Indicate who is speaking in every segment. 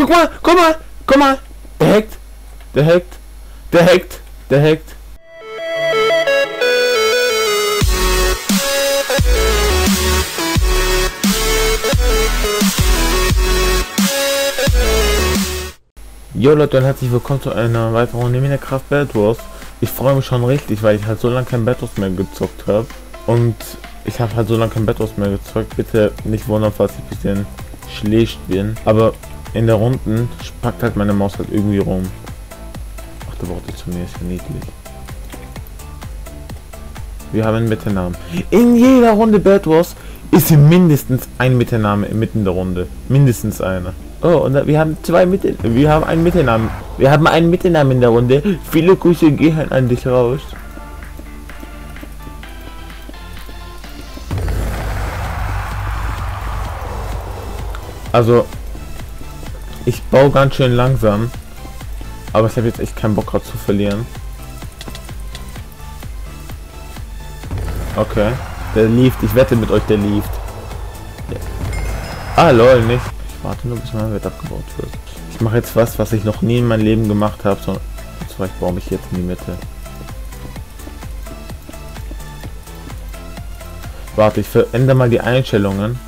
Speaker 1: Guck mal, guck mal, guck mal. Der hackt. Der hackt. Der hackt. Der hackt. Jo Leute und herzlich willkommen zu einer weiteren Runde Minecraft Bad Wars. Ich freue mich schon richtig, weil ich halt so lange kein Bad Wars mehr gezockt habe. Und ich habe halt so lange kein Bad Wars mehr gezockt. Bitte nicht wundern, falls ich ein bisschen schlecht bin. Aber in der Runden spackt halt meine Maus halt irgendwie rum. Ach, da braucht zu mir, ist ja niedlich. Wir haben einen Mittelnamen. In jeder Runde Bad Wars ist mindestens ein Mittelname mitten in der Runde. Mindestens einer. Oh, und wir haben zwei Mittel. Wir haben einen Mittelnamen. Wir haben einen Mittelnamen in der Runde. Viele Grüße gehen an dich raus. Also, ich baue ganz schön langsam. Aber ich habe jetzt echt keinen Bock gerade zu verlieren. Okay. Der lieft. Ich wette mit euch, der lieft. Ah, lol, nicht. Ich warte nur, bis mein Bett abgebaut wird. Ich mache jetzt was, was ich noch nie in meinem Leben gemacht habe. So, zwar, ich baue mich jetzt in die Mitte. Warte, ich verändere mal die Einstellungen.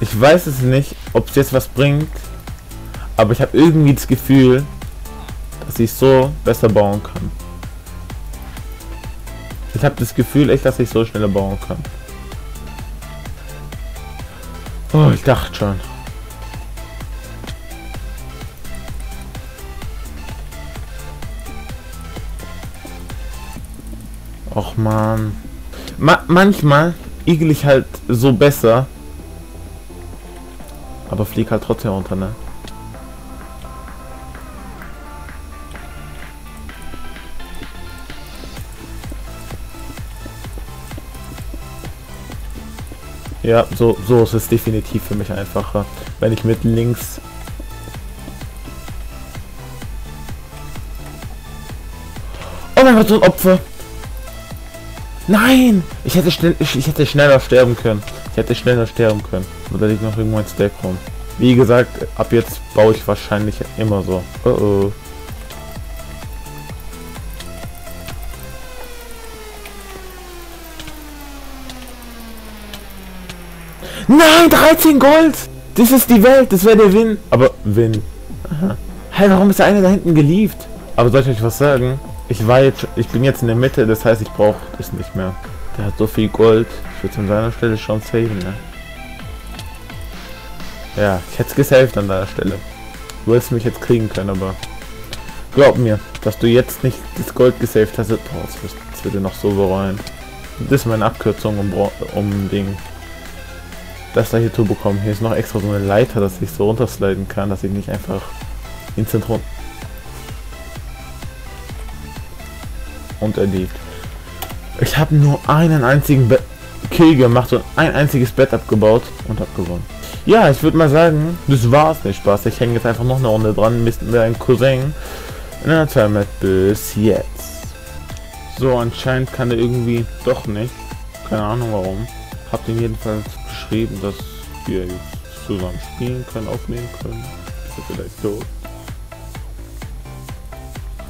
Speaker 1: Ich weiß es nicht, ob es jetzt was bringt, aber ich habe irgendwie das Gefühl, dass ich so besser bauen kann. Ich habe das Gefühl echt, dass ich so schneller bauen kann. Oh, ich dachte schon. Och man. Ma manchmal igel ich halt so besser, aber flieg halt trotzdem runter, ne? Ja, so, so ist es definitiv für mich einfacher. Wenn ich mit links... Oh mein Gott, so ein Opfer! Nein! Ich hätte, schnell, ich, ich hätte schneller sterben können. Ich hätte schneller sterben können. Oder liegt noch irgendwo ein Stack rum. Wie gesagt, ab jetzt baue ich wahrscheinlich immer so. Oh oh. Nein, 13 Gold! Das ist die Welt, das wäre der Win. Aber Win. Aha. Hey, warum ist der eine da hinten gelieft? Aber soll ich euch was sagen? Ich war jetzt, ich bin jetzt in der Mitte, das heißt, ich brauche es nicht mehr. Der hat so viel Gold. Ich würde an seiner Stelle schon saven, ne? Ja, ich hätte es gesaved an deiner Stelle. Du hättest mich jetzt kriegen können, aber glaub mir, dass du jetzt nicht das Gold gesaved hast, boah, das, das würde noch so bereuen. Das ist meine Abkürzung um, um Ding. Das da hier zu bekommen. Hier ist noch extra so eine Leiter, dass ich so runtersliden kann, dass ich nicht einfach instant run erlebt. Ich habe nur einen einzigen Be Kill gemacht und ein einziges Bett abgebaut und hab gewonnen. Ja, ich würde mal sagen, das war's nicht Spaß. Ich hänge jetzt einfach noch eine Runde dran mit einem Cousin in einer Zeit bis jetzt. So, anscheinend kann er irgendwie doch nicht. Keine Ahnung warum. Habt ihn jedenfalls geschrieben, dass wir jetzt zusammen spielen können, aufnehmen können. Ist vielleicht tot?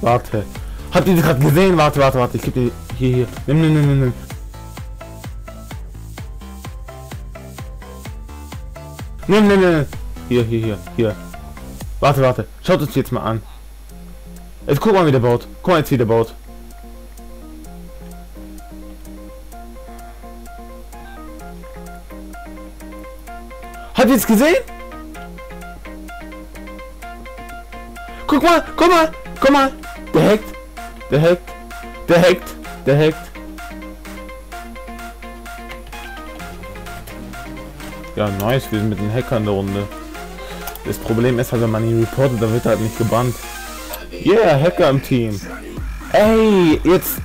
Speaker 1: Warte. Habt ihr das gerade gesehen? Warte, warte, warte. Ich gebe dir hier, hier. Nimm, nimm, nimm, nimm. Nimm, nimm, nimm. Hier, hier, hier, hier. Warte, warte. Schaut uns jetzt mal an. Jetzt guck mal, wie der baut. Guck mal jetzt, wie der baut. Habt ihr es gesehen? Guck mal, guck mal, guck mal. Der hackt. Der hackt. Der hackt. Der hackt. Ja, nice, wir sind mit den Hackern in der Runde. Das Problem ist halt, wenn man ihn reportet, dann wird er halt nicht gebannt. Yeah, Hacker im Team. Ey, jetzt...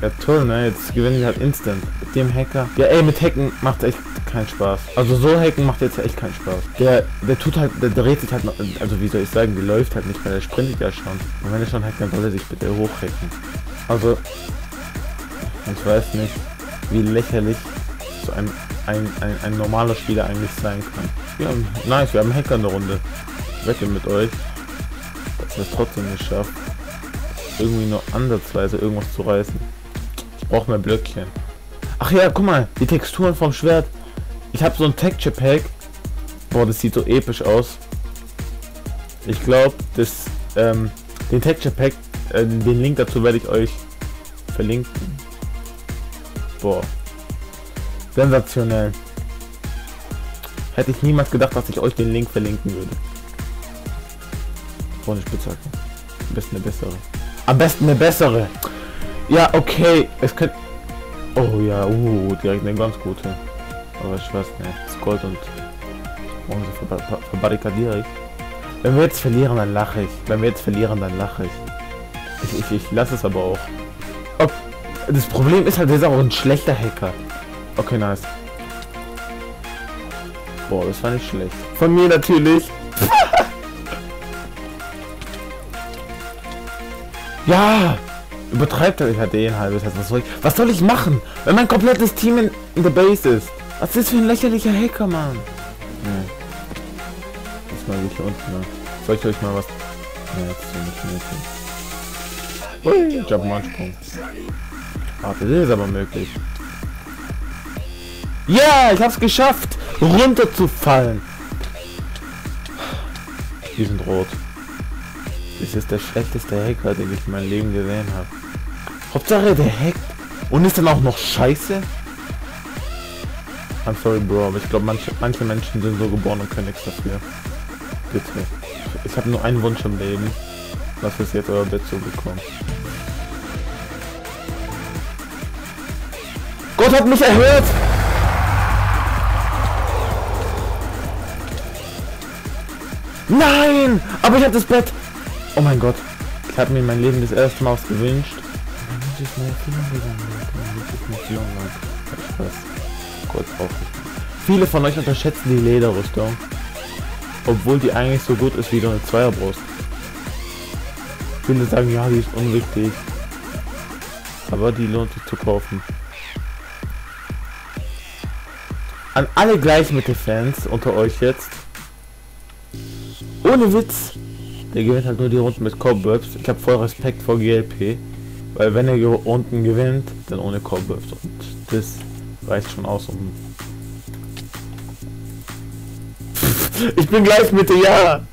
Speaker 1: Ja toll, ne? Jetzt gewinnen wir halt instant. Mit dem Hacker. Ja, ey, mit Hacken macht echt keinen Spaß. Also so Hacken macht jetzt echt keinen Spaß. Der, der tut halt, der dreht sich halt noch, also wie soll ich sagen, der läuft halt nicht mehr, der sprintet ja schon. Und wenn er schon hackt, dann soll er sich bitte hochhacken. Also, ich weiß nicht, wie lächerlich so ein ein, ein, ein normaler Spieler eigentlich sein kann. Ja, nice, wir haben Hacker in der Runde. Wette mit euch, dass wir es trotzdem nicht schafft, irgendwie nur ansatzweise irgendwas zu reißen. Ich brauche mehr Blöckchen. Ach ja, guck mal, die Texturen vom Schwert. Ich habe so ein Texture Pack. Boah, das sieht so episch aus. Ich glaube, das ähm, den Texture Pack, äh, den Link dazu werde ich euch verlinken. Boah. Sensationell. Hätte ich niemals gedacht, dass ich euch den Link verlinken würde. Boah, Spitzhacke. Am besten eine bessere. Am besten eine bessere. Ja, okay. Es könnte... Oh ja, uh, direkt eine ganz gute. Aber ich weiß nicht. Das Gold und Bronze verba verbarrikadiere ich. Wenn wir jetzt verlieren, dann lache ich. Wenn wir jetzt verlieren, dann lache ich. Ich, ich, ich lasse es aber auch. Ob, das Problem ist halt, er ist auch ein schlechter Hacker. Okay, nice. Boah, das war nicht schlecht. Von mir natürlich. ja! Übertreibt er, ich hatte eh ein halbes Herz. Was soll ich, was soll ich machen, wenn mein komplettes Team in, in der Base ist? Was ist das für ein lächerlicher Hacker, Mann? Nee. Das mal hier unten, ne? Soll ich euch mal was... Ne, jetzt ist nicht möglich. Ui, Jump-Ansprung. Warte, das ist aber möglich. Ja, yeah, ich hab's geschafft, runterzufallen. Die sind rot. Das ist der schlechteste Hacker, den ich in meinem Leben gesehen habe. Hauptsache der hackt und ist dann auch noch scheiße. I'm sorry, Bro, aber ich glaube, manche, manche Menschen sind so geboren und können nichts dafür. Bitte. Ich habe nur einen Wunsch im Leben. Was ist jetzt euer Bett zu bekommen? Gott hat mich erhört! Nein! Aber ich habe das Bett! Oh mein Gott. Ich habe mir mein Leben das erste Mal gewünscht. Kurz auf. Viele von euch unterschätzen die Lederrüstung. Obwohl die eigentlich so gut ist wie so eine Zweierbrust. Viele sagen, ja, die ist unwichtig. Aber die lohnt sich zu kaufen. An alle Gleichmittelfans unter euch jetzt. Ohne Witz. Der gewinnt halt nur die Runden mit Cobwebs. Ich habe voll Respekt vor GLP. Weil wenn er Runden gewinnt, dann ohne Cobwebs. Und das reicht schon aus, um... ich bin gleich Mitte, ja!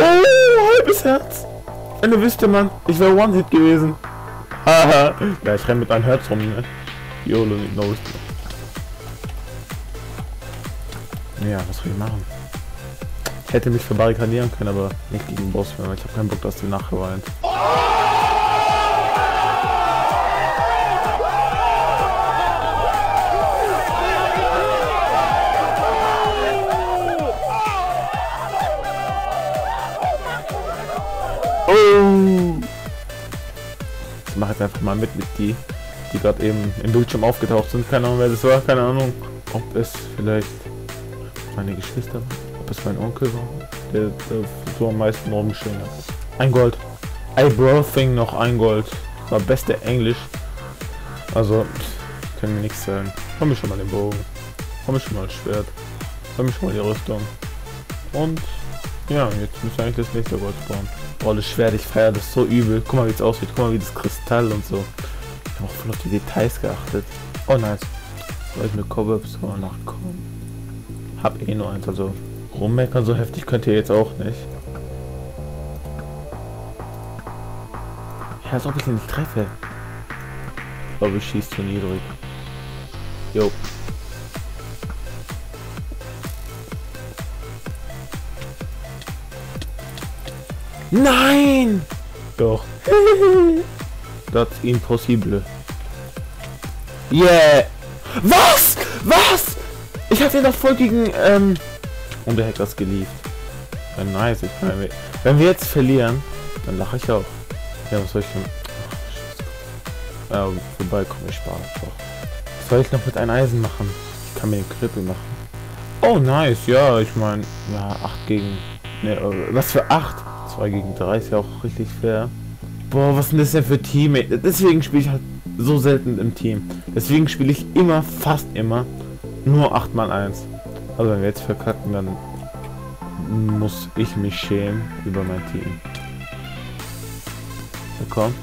Speaker 1: Oh, halbes Herz. Wenn du wüsste, man, ich wäre One-Hit gewesen. Haha. ja, ich renne mit einem Herz rum, ne? YOLO, no Ja, was soll ich machen? Ich hätte mich verbarrikadieren können, aber nicht gegen den Boss, weil ich habe keinen Bock, dass die nachgeweint. Oh! Ich mache jetzt einfach mal mit mit die, die gerade eben im Bildschirm aufgetaucht sind. Keine Ahnung, wer das war. Keine Ahnung, ob es vielleicht meine Geschwister waren, ob es mein Onkel war, der, der so am meisten rumgeschrien hat. Ein Gold. Bro thing noch ein Gold. War beste Englisch. Also, können wir nichts sagen. Haben wir schon mal den Bogen. Haben wir schon mal das Schwert. Haben wir schon mal die Rüstung. Und ja, jetzt müssen wir eigentlich das nächste Gold spawnen. Boah, das Schwert, ich feiere das so übel. Guck mal, wie es aussieht. Guck mal, wie das Kristall und so. Ich habe auch voll auf die Details geachtet. Oh, nice. Soll ich mit Cobwebs nachkommen? Hab eh nur eins, also rummeckern so heftig könnt ihr jetzt auch nicht. Ja, als ob ich ihn nicht treffe. Glaube, ich schieße zu niedrig. Jo. Nein! Doch. Das ist impossible. Yeah! Was? Was? Ich hatte ihn doch voll gegen, ähm... Und der Hacker ist geliebt. Ja, nice. Ich meine, wenn wir jetzt verlieren, dann lache ich auch. Ja, was soll ich denn... Oh, ja, vorbei komme ich sparen. Was soll ich noch mit einem Eisen machen? Ich kann mir den Krippel machen. Oh, nice. Ja, ich meine, ja, 8 gegen... Ne, was für 8? 2 gegen 3 ist ja auch richtig fair. Boah, was sind das denn für Teammate? Deswegen spiele ich halt so selten im Team. Deswegen spiele ich immer, fast immer, nur 8x1. Also wenn wir jetzt verkacken, dann muss ich mich schämen über mein Team. Ja, komm.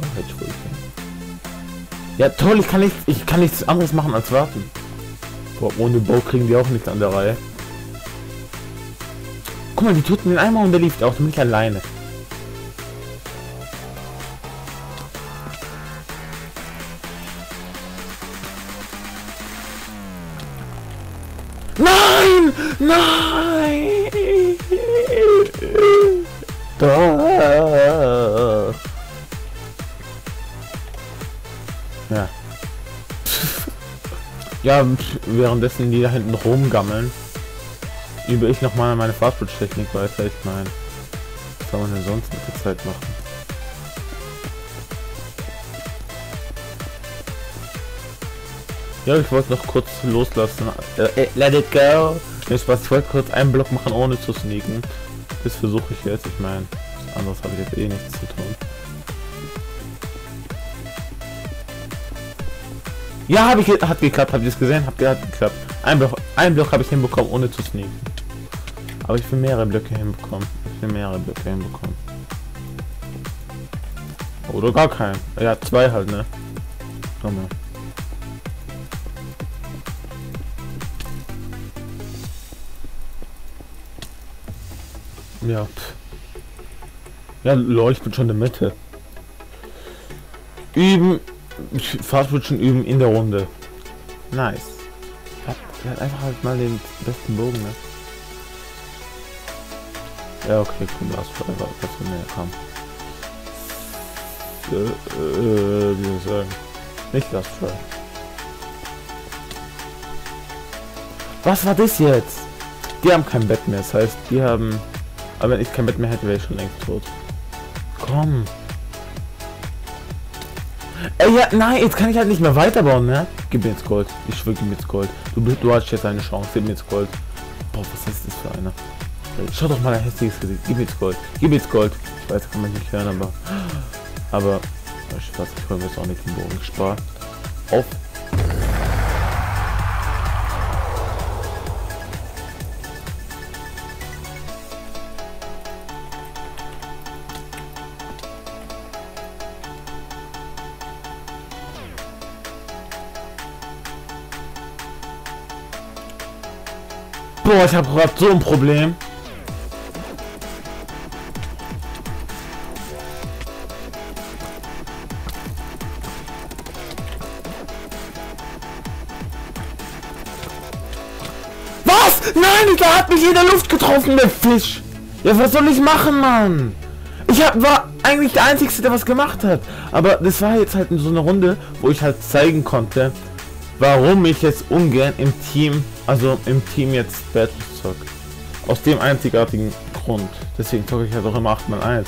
Speaker 1: Oh, ich wohl ja toll, ich kann nichts, ich kann nichts anderes machen als warten. Boah, ohne Bow kriegen die auch nicht an der Reihe. Guck mal, die tut mir einmal und der lief auch, bin ich alleine. Ja. ja, währenddessen die da hinten rumgammeln, übe ich nochmal meine Fastfood-Technik weiter. Ich meine, was soll man denn sonst mit der Zeit machen? Ja, ich wollte noch kurz loslassen. Äh, äh let it go. Ich wollte kurz einen Block machen, ohne zu sneaken. Das versuche ich jetzt. Ich meine, anderes habe ich jetzt eh nichts zu tun. Ja, habe ich hat geklappt. Habt ihr es gesehen? Habt ihr hat geklappt. Ein Block, ein Block habe ich hinbekommen, ohne zu sneaken. Aber ich will mehrere Blöcke hinbekommen. Ich will mehrere Blöcke hinbekommen. Oder gar keinen. Ja, zwei halt, ne? Komm mal. Ja. Ja, lol, ich bin schon in der Mitte. Üben. Schon üben in der Runde. Nice. Er hat einfach halt mal den besten Bogen, ne? Ja, okay, komm, Last Forever, was wir näher kam. Äh, äh, wie soll ich sagen? Nicht Last Forever. Was war das jetzt? Die haben kein Bett mehr, das heißt, die haben aber wenn ich kein Bett mehr hätte, wäre ich schon längst tot. Komm. Ey, ja, nein, jetzt kann ich halt nicht mehr weiterbauen, ne? Gib mir jetzt Gold. Ich schwöre, gib mir jetzt Gold. Du, du hast jetzt eine Chance. Gib mir jetzt Gold. Boah, was ist das für einer? Schau doch mal ein hässliches Gesicht. Gib mir jetzt Gold. Gib mir jetzt Gold. Ich weiß, kann man nicht hören, aber... Aber... Spaß, ich hole mir jetzt auch nicht den Bogen gespart. Auf Boah, ich habe gerade so ein Problem. Was? Nein, der hat mich in der Luft getroffen, der Fisch. Ja, was soll ich machen, Mann? Ich hab, war eigentlich der Einzige, der was gemacht hat. Aber das war jetzt halt so eine Runde, wo ich halt zeigen konnte, warum ich jetzt ungern im Team, also im Team jetzt Battles zock. Aus dem einzigartigen Grund. Deswegen zocke ich halt auch immer 8x1.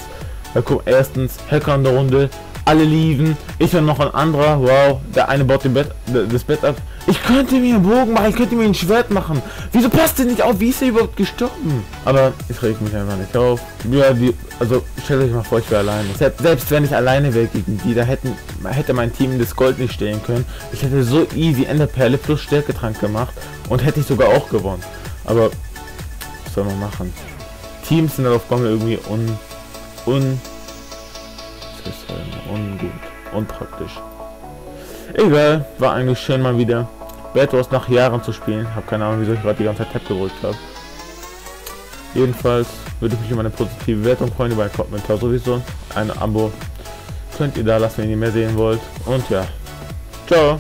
Speaker 1: Weil guck, erstens, Hacker in der Runde, alle lieben, ich und noch ein anderer, wow, der eine baut den Bett, das Bett ab. Ich könnte mir einen Bogen machen, ich könnte mir ein Schwert machen. Wieso passt der nicht auf? Wie ist er überhaupt gestorben? Aber ich reg mich einfach nicht auf. Ja, die, also stellt euch mal vor, ich wäre alleine. Selbst, wenn ich alleine wäre gegen die, da hätten, hätte mein Team das Gold nicht stehen können. Ich hätte so easy Enderperle plus Stärketrank gemacht und hätte ich sogar auch gewonnen. Aber was soll man machen? Teams sind auf Gommel irgendwie un, un ungut. Unpraktisch. Egal, war eigentlich schön mal wieder. Bad Wars nach Jahren zu spielen. Hab keine Ahnung, wieso ich gerade die ganze Zeit Tab gedrückt habe. Jedenfalls würde ich mich über eine positive Wertung freuen, über einen Kommentar sowieso. Ein Abo könnt ihr da lassen, wenn ihr mehr sehen wollt. Und ja, ciao.